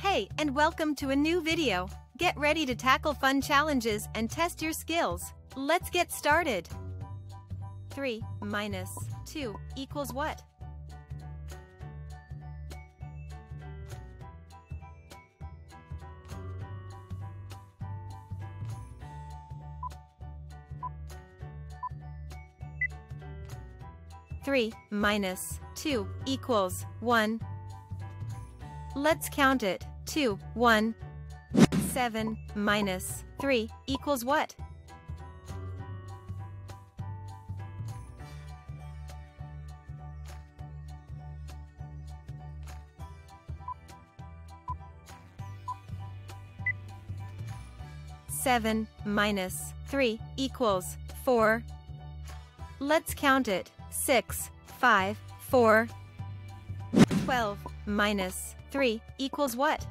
Hey, and welcome to a new video. Get ready to tackle fun challenges and test your skills. Let's get started. 3 minus 2 equals what? Three minus two equals one. Let's count it. Two, one. Seven minus three equals what? Seven minus three equals four. Let's count it. Six, five, four. Twelve minus 3 equals what?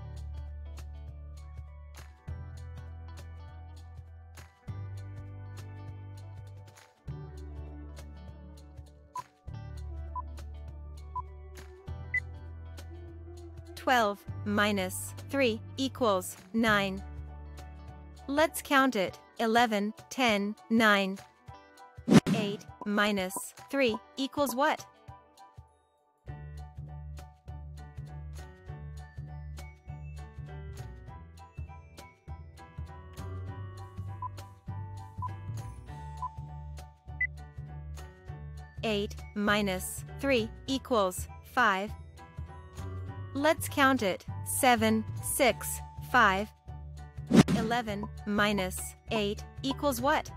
Twelve minus three equals nine. Let's count it. Eleven, ten, nine. Eight minus three equals what? 8 minus 3 equals 5. Let's count it. 7, 6, 5. 11 minus 8 equals what?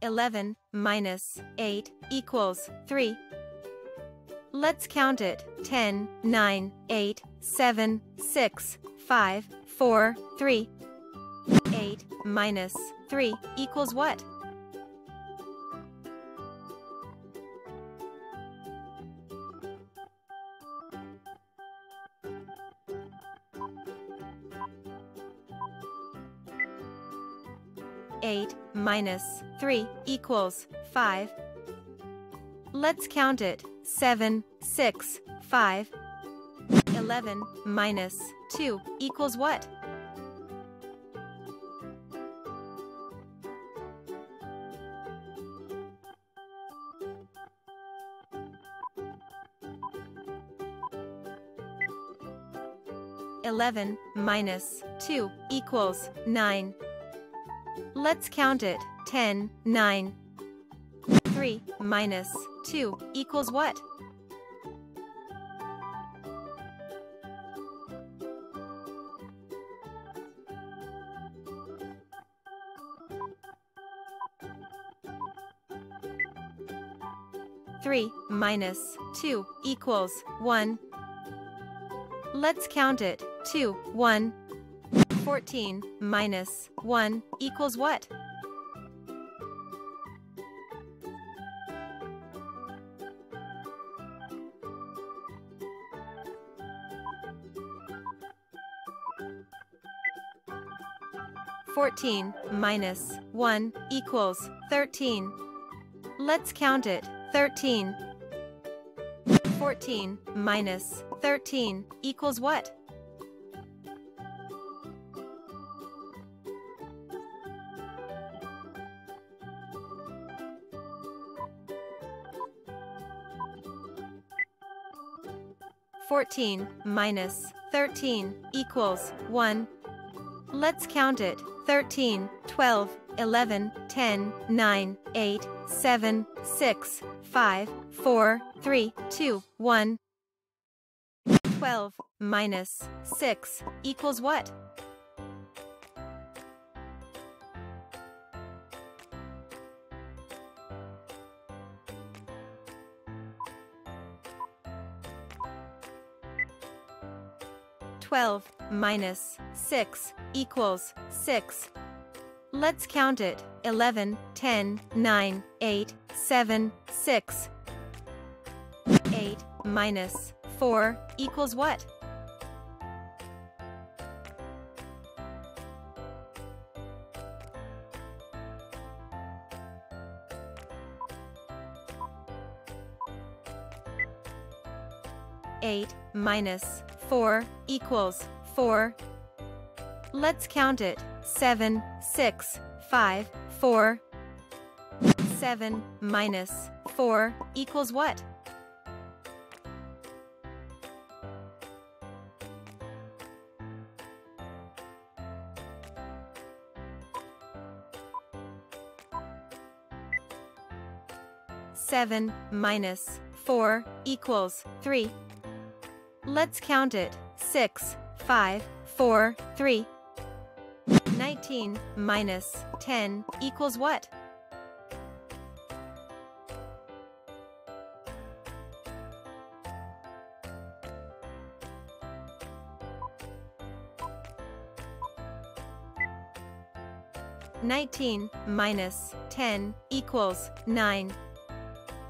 Eleven minus eight equals three. Let's count it 10, 9, 8, 7, 6, 5, 4, 3. 8 minus 3 equals what? Eight minus three equals five. Let's count it. 7, 6, 5. 11 minus 2 equals what? Eleven minus two equals nine. Let's count it. Ten, nine. Three minus 2 equals what? Three minus two equals one. Let's count it. Two, one. Fourteen minus one equals what? 14 minus 1 equals 13. Let's count it. 13. 14 minus 13 equals what? Fourteen minus thirteen equals one. Let's count it. 13, 12, 11, 10, 9, 8, 7, 6, 5, 4, 3, 2, 1. 12 minus 6 equals what? Twelve minus 6 equals 6. Let's count it 11, 10, 9, 8, 7, 6. 8 minus 4 equals what? Eight minus four equals four. Let's count it 7, 6, 5, 4. 7 minus 4 equals what? Seven minus four equals three. Let's count it. Six, five, four, three. 19 minus 10 equals what? Nineteen minus ten equals nine.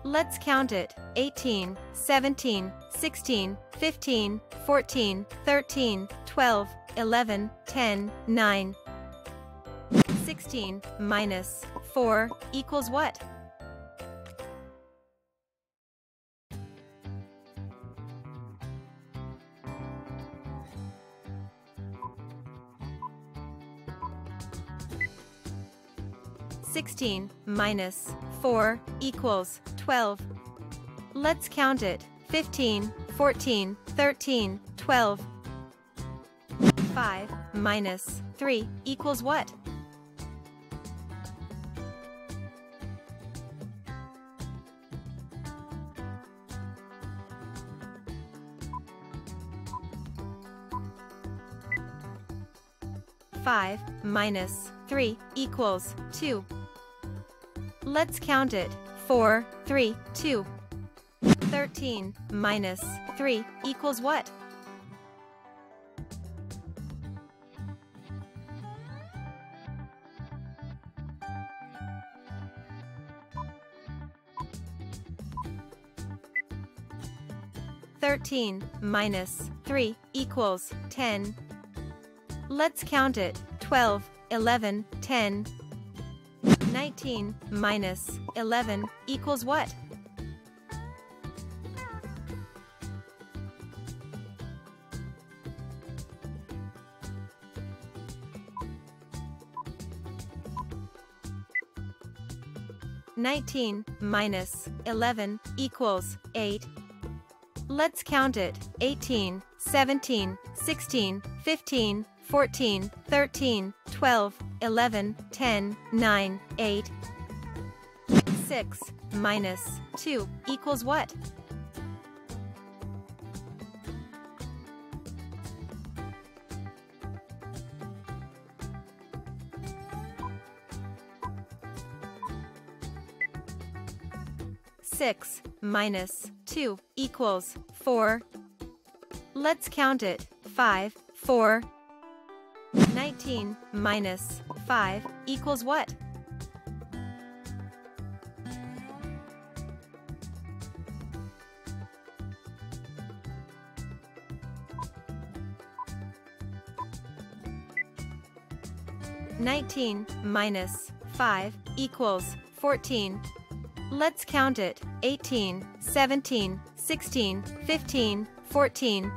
Let's count it. 18, 17, 16, 15, 14, 13, 12, 11, 10, 9. 16 minus 4 equals what? Sixteen minus four equals twelve. Let's count it. 15, 14, 13, 12. 5 minus 3 equals what? Five minus three equals two. Let's count it. Four, three, two. 13 minus 3 equals what? Thirteen minus three equals ten. Let's count it. Twelve, eleven, ten. Nineteen minus eleven equals what? 19 minus 11 equals 8. Let's count it. 18, 17, 16, 15, 14, 13, 12, 11, 10, 9, 8. 6 minus 2 equals what? 6 minus 2 equals 4. Let's count it. 5, 4. 19 minus 5 equals what? Nineteen minus five equals fourteen. Let's count it 18, 17, 16, 15, 14,